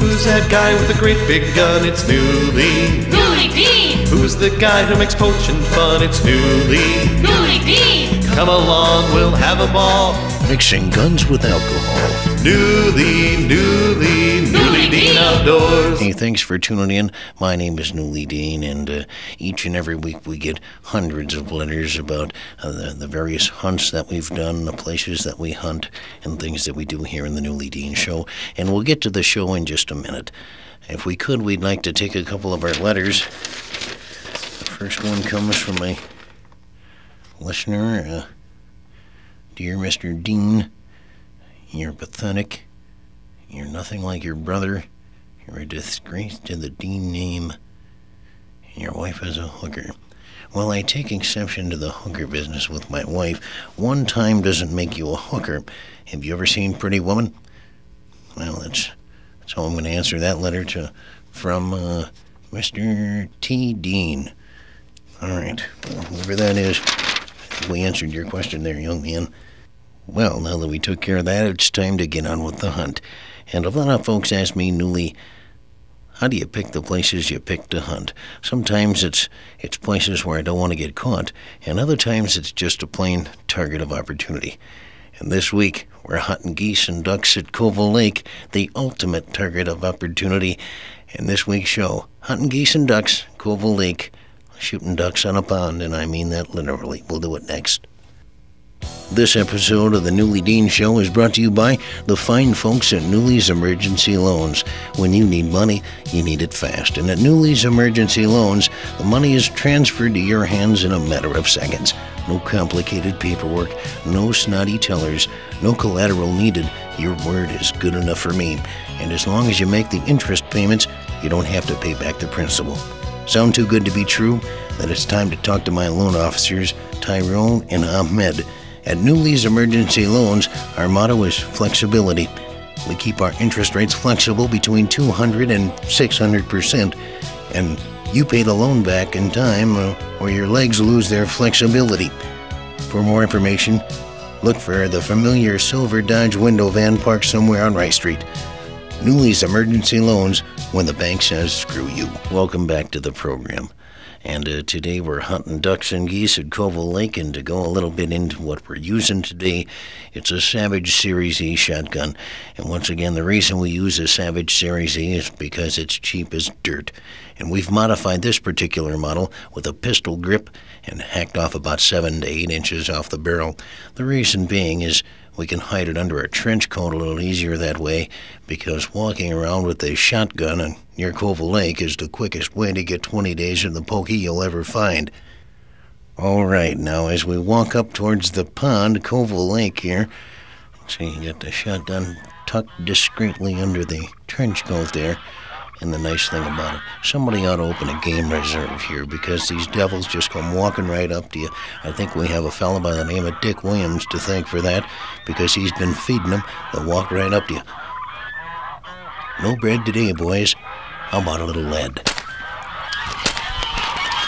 Who's that guy with the great big gun? It's Nooley. Nooley Deen! Who's the guy who makes poaching fun? It's Nooley. Nooley Deen! Come along, we'll have a ball. Mixing guns with alcohol. Nooley, nooley, nooley Deen Outdoors. Hey, thanks for tuning in. My name is Nooley Deen, and uh, each and every week we get hundreds of letters about uh, the, the various hunts that we've done, the places that we hunt, and things that we do here in the Nooley Deen Show. And we'll get to the show in just a minute. If we could, we'd like to take a couple of our letters. The first one comes from a listener. Uh, Dear Mr. Deen, you're pathetic. You're nothing like your brother. You're a disgrace to the Deen name. And your wife is a hooker. Well, I take exception to the hooker business with my wife. One time doesn't make you a hooker. Have you ever seen Pretty Woman? Well, that's that's how I'm going to answer that letter to from uh, Mr. T. Deen. All right, well, whoever that is, we answered your question there, young man. Well, now that we took care of that, it's time to get on with the hunt. And a lot of folks ask me nooley, how do you pick the places you pick to hunt? Sometimes it's it's places where I don't want to get caught, and other times it's just a plain target of opportunity. And this week, we're hunting geese and ducks at Koval Lake, the ultimate target of opportunity. In this week's show, hunting geese and ducks, Koval Lake, shooting ducks on a pond, and I mean that literally. We'll do it next. This episode of the Nooley Deen Show is brought to you by the fine folks at Nooley's Emergency Loans. When you need money, you need it fast. And at Nooley's Emergency Loans, the money is transferred to your hands in a matter of seconds. No complicated paperwork, no snotty tellers, no collateral needed. Your word is good enough for me. And as long as you make the interest payments, you don't have to pay back the principal. Sound too good to be true? Then it's time to talk to my loan officers, Tyrone and Ahmed. At Nooley's Emergency Loans, our motto is flexibility. We keep our interest rates flexible between 200 and 600%, and you pay the loan back in time uh, or your legs lose their flexibility. For more information, look for the familiar silver Dodge window van parked somewhere on Rice Street. Nooley's Emergency Loans when the bank says screw you. Welcome back to the program. And uh, today we're hunting ducks and geese at Koval Lake. And to go a little bit into what we're using today, it's a Savage Series E shotgun. And once again, the reason we use a Savage Series E is because it's cheap as dirt. And we've modified this particular model with a pistol grip and hacked off about 7 to 8 inches off the barrel. The reason being is we can hide it under a trench coat a little easier that way because walking around with a shotgun near Koval Lake is the quickest way to get 20 days in the pokey you'll ever find. All right, now as we walk up towards the pond, Koval Lake here, see, you get the shotgun tucked discreetly under the trench coat there. And the nice thing about it, somebody ought to open a game reserve here because these devils just come walking right up to you. I think we have a fellow by the name of Dick Williams to thank for that because he's been feeding them. They'll walk right up to you. No bread today, boys. How about a little lead?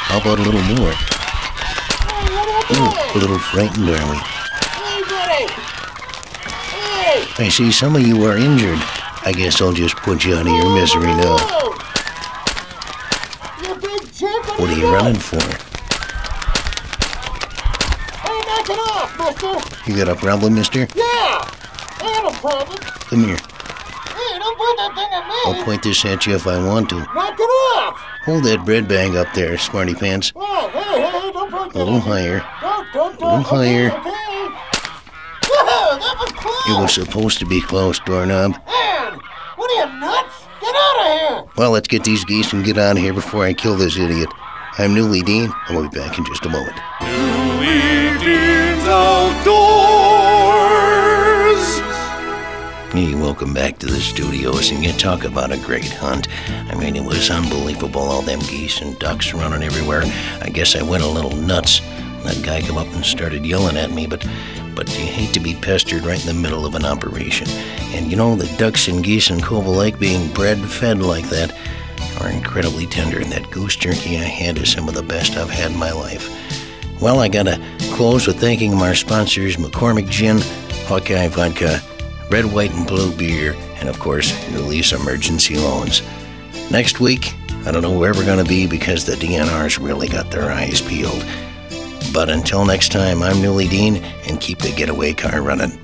How about a little more? Ooh, a little frightened, are we? Hey, buddy! Hey! I see some of you are injured. I guess I'll just put you out of your misery now. What are you running for? Hey, knock it off, mister! You got a problem, mister? Yeah! I have a problem. Come here. Hey, don't point that thing at me! I'll point this at you if I want to. Knock it off! Hold that bread bag up there, smarty pants. Oh, hey, hey, hey, don't point A little higher. Don't, don't, don't. higher. Okay. Whoa, that was close! It was supposed to be close, doorknob. Man, what are you, nuts? Get out of here! Well, let's get these geese and get of here before I kill this idiot. I'm Nooley Deen, and we'll be back in just a moment. Nooley Deen's Outdoors. Hey, welcome back to the studios, and you talk about a great hunt. I mean, it was unbelievable, all them geese and ducks running everywhere. I guess I went a little nuts. That guy come up and started yelling at me, but but you hate to be pestered right in the middle of an operation. And you know, the ducks and geese in Cova Lake being bred fed like that are incredibly tender, and that goose jerky I had is some of the best I've had in my life. Well, I gotta close with thanking our sponsors McCormick Gin, Hawkeye Vodka, Red, White, and Blue Beer, and of course, Release Emergency Loans. Next week, I don't know where we're gonna be because the DNR's really got their eyes peeled. But until next time, I'm Nooley Deen, and keep the getaway car running.